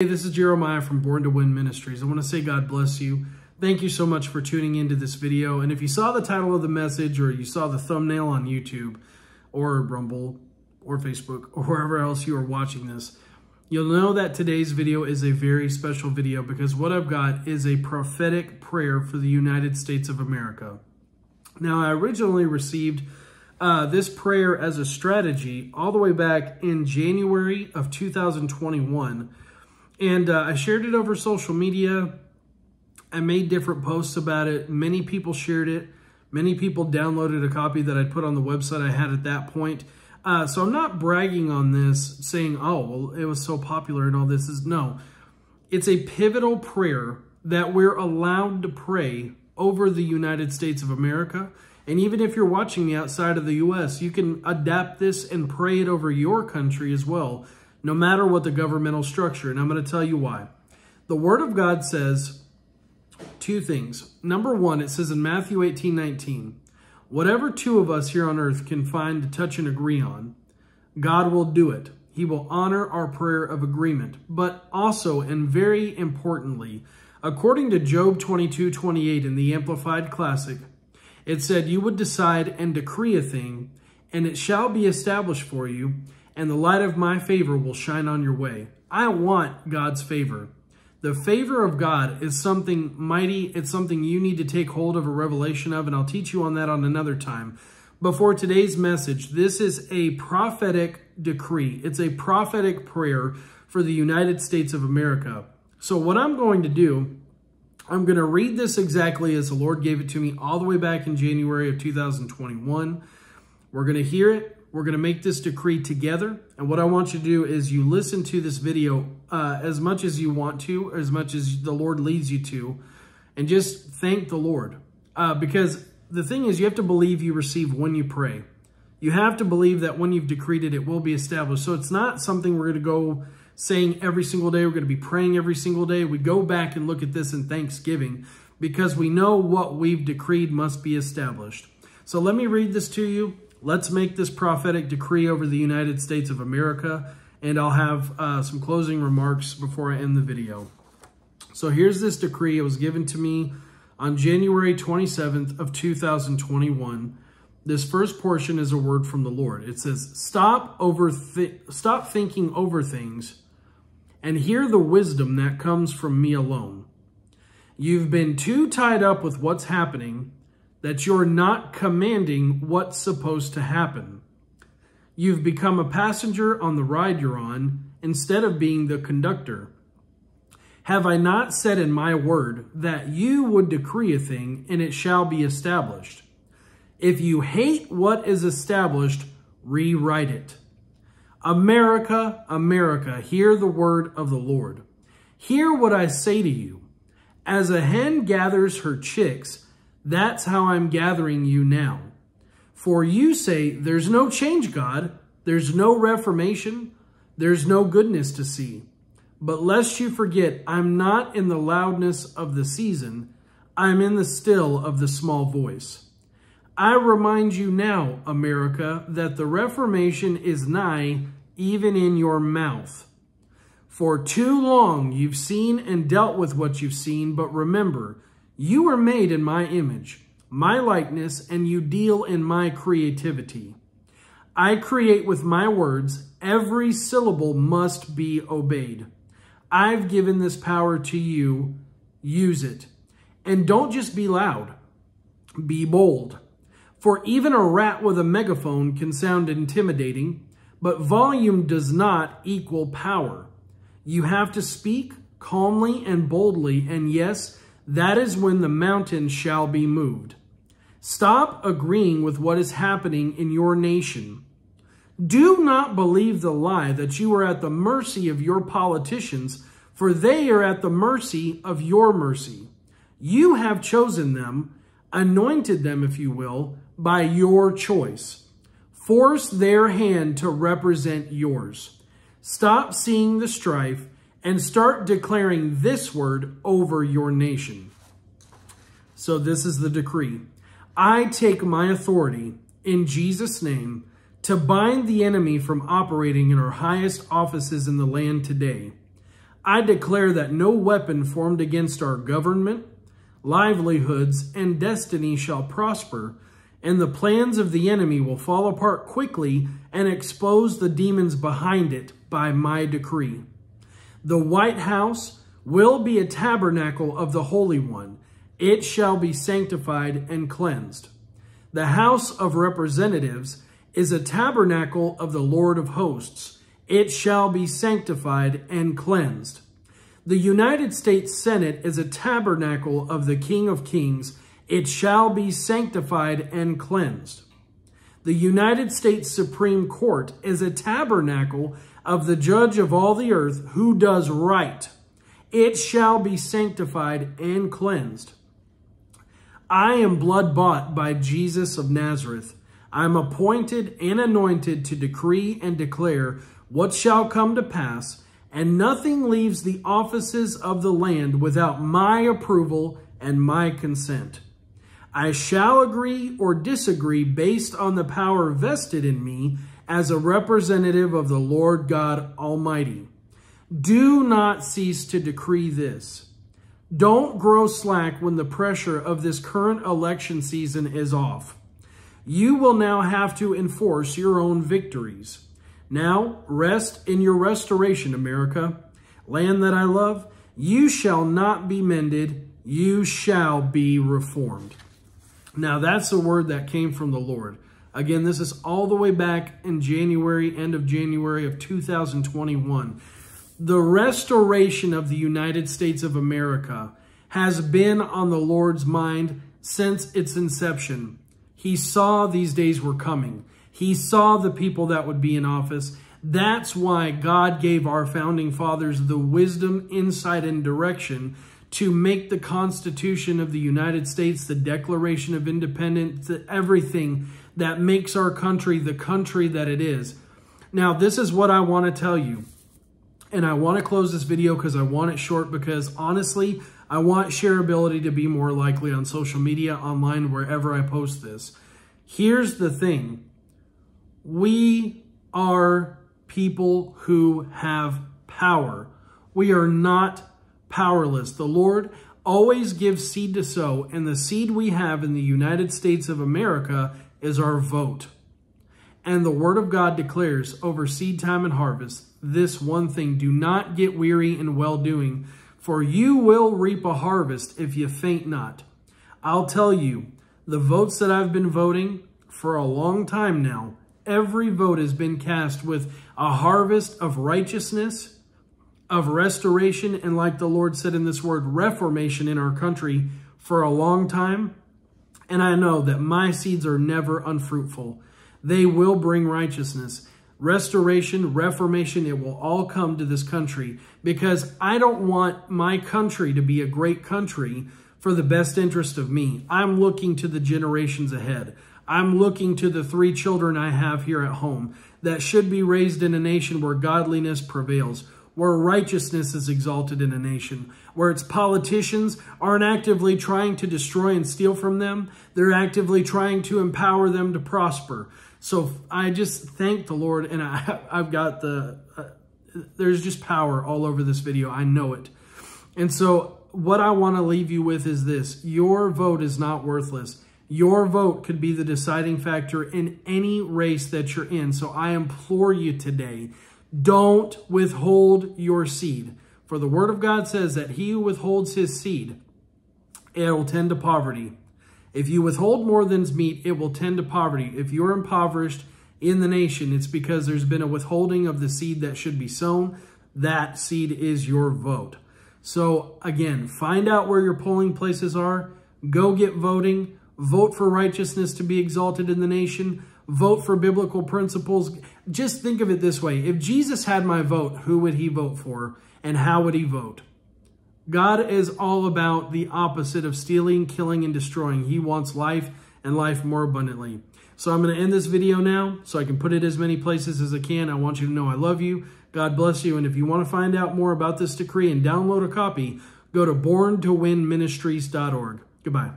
Hey, this is Jeromiah from Born to Win Ministries. I want to say God bless you. Thank you so much for tuning into this video. And if you saw the title of the message or you saw the thumbnail on YouTube or Rumble or Facebook or wherever else you are watching this, you'll know that today's video is a very special video because what I've got is a prophetic prayer for the United States of America. Now, I originally received uh, this prayer as a strategy all the way back in January of 2021 and uh, I shared it over social media. I made different posts about it. Many people shared it. Many people downloaded a copy that I put on the website I had at that point. Uh, so I'm not bragging on this saying, oh, well, it was so popular and all this is no. It's a pivotal prayer that we're allowed to pray over the United States of America. And even if you're watching me outside of the U.S., you can adapt this and pray it over your country as well no matter what the governmental structure. And I'm going to tell you why. The Word of God says two things. Number one, it says in Matthew 18, 19, whatever two of us here on earth can find to touch and agree on, God will do it. He will honor our prayer of agreement. But also, and very importantly, according to Job 22, 28 in the Amplified Classic, it said, You would decide and decree a thing, and it shall be established for you, and the light of my favor will shine on your way. I want God's favor. The favor of God is something mighty. It's something you need to take hold of a revelation of, and I'll teach you on that on another time. Before today's message, this is a prophetic decree. It's a prophetic prayer for the United States of America. So what I'm going to do, I'm going to read this exactly as the Lord gave it to me all the way back in January of 2021. We're going to hear it. We're going to make this decree together. And what I want you to do is you listen to this video uh, as much as you want to, as much as the Lord leads you to, and just thank the Lord. Uh, because the thing is, you have to believe you receive when you pray. You have to believe that when you've decreed it, it will be established. So it's not something we're going to go saying every single day. We're going to be praying every single day. We go back and look at this in Thanksgiving because we know what we've decreed must be established. So let me read this to you. Let's make this prophetic decree over the United States of America, and I'll have uh, some closing remarks before I end the video. So here's this decree. It was given to me on January 27th of 2021. This first portion is a word from the Lord. It says, stop, over th stop thinking over things and hear the wisdom that comes from me alone. You've been too tied up with what's happening that you're not commanding what's supposed to happen. You've become a passenger on the ride you're on instead of being the conductor. Have I not said in my word that you would decree a thing and it shall be established? If you hate what is established, rewrite it. America, America, hear the word of the Lord. Hear what I say to you. As a hen gathers her chicks, that's how I'm gathering you now. For you say, there's no change, God. There's no reformation. There's no goodness to see. But lest you forget, I'm not in the loudness of the season. I'm in the still of the small voice. I remind you now, America, that the Reformation is nigh, even in your mouth. For too long you've seen and dealt with what you've seen, but remember, you were made in my image, my likeness, and you deal in my creativity. I create with my words. Every syllable must be obeyed. I've given this power to you. Use it. And don't just be loud. Be bold. For even a rat with a megaphone can sound intimidating, but volume does not equal power. You have to speak calmly and boldly, and yes, that is when the mountain shall be moved. Stop agreeing with what is happening in your nation. Do not believe the lie that you are at the mercy of your politicians, for they are at the mercy of your mercy. You have chosen them, anointed them, if you will, by your choice. Force their hand to represent yours. Stop seeing the strife and start declaring this word over your nation. So this is the decree. I take my authority in Jesus' name to bind the enemy from operating in our highest offices in the land today. I declare that no weapon formed against our government, livelihoods, and destiny shall prosper, and the plans of the enemy will fall apart quickly and expose the demons behind it by my decree. The White House will be a tabernacle of the Holy One. It shall be sanctified and cleansed. The House of Representatives is a tabernacle of the Lord of hosts. It shall be sanctified and cleansed. The United States Senate is a tabernacle of the King of Kings. It shall be sanctified and cleansed. The United States Supreme Court is a tabernacle of the judge of all the earth who does right. It shall be sanctified and cleansed. I am blood bought by Jesus of Nazareth. I am appointed and anointed to decree and declare what shall come to pass, and nothing leaves the offices of the land without my approval and my consent. I shall agree or disagree based on the power vested in me as a representative of the Lord God Almighty. Do not cease to decree this. Don't grow slack when the pressure of this current election season is off. You will now have to enforce your own victories. Now, rest in your restoration, America. Land that I love, you shall not be mended, you shall be reformed. Now, that's a word that came from the Lord. Again, this is all the way back in January, end of January of 2021. The restoration of the United States of America has been on the Lord's mind since its inception. He saw these days were coming. He saw the people that would be in office. That's why God gave our founding fathers the wisdom, insight, and direction to make the Constitution of the United States, the Declaration of Independence, everything that makes our country the country that it is. Now, this is what I want to tell you. And I want to close this video because I want it short because honestly, I want shareability to be more likely on social media, online, wherever I post this. Here's the thing. We are people who have power. We are not powerless. The Lord always gives seed to sow, and the seed we have in the United States of America is our vote. And the word of God declares over seed time and harvest this one thing do not get weary in well doing, for you will reap a harvest if you faint not. I'll tell you, the votes that I've been voting for a long time now, every vote has been cast with a harvest of righteousness, of restoration, and like the Lord said in this word, reformation in our country for a long time. And I know that my seeds are never unfruitful. They will bring righteousness restoration, reformation, it will all come to this country because I don't want my country to be a great country for the best interest of me. I'm looking to the generations ahead. I'm looking to the three children I have here at home that should be raised in a nation where godliness prevails, where righteousness is exalted in a nation, where its politicians aren't actively trying to destroy and steal from them. They're actively trying to empower them to prosper. So I just thank the Lord, and I, I've got the, uh, there's just power all over this video. I know it. And so what I want to leave you with is this. Your vote is not worthless. Your vote could be the deciding factor in any race that you're in. So I implore you today, don't withhold your seed. For the word of God says that he who withholds his seed, it will tend to poverty. If you withhold more than's meat, it will tend to poverty. If you're impoverished in the nation, it's because there's been a withholding of the seed that should be sown. That seed is your vote. So again, find out where your polling places are. Go get voting. Vote for righteousness to be exalted in the nation. Vote for biblical principles. Just think of it this way. If Jesus had my vote, who would he vote for? And how would he vote? God is all about the opposite of stealing, killing, and destroying. He wants life and life more abundantly. So I'm going to end this video now so I can put it as many places as I can. I want you to know I love you. God bless you. And if you want to find out more about this decree and download a copy, go to borntowinministries.org. Goodbye.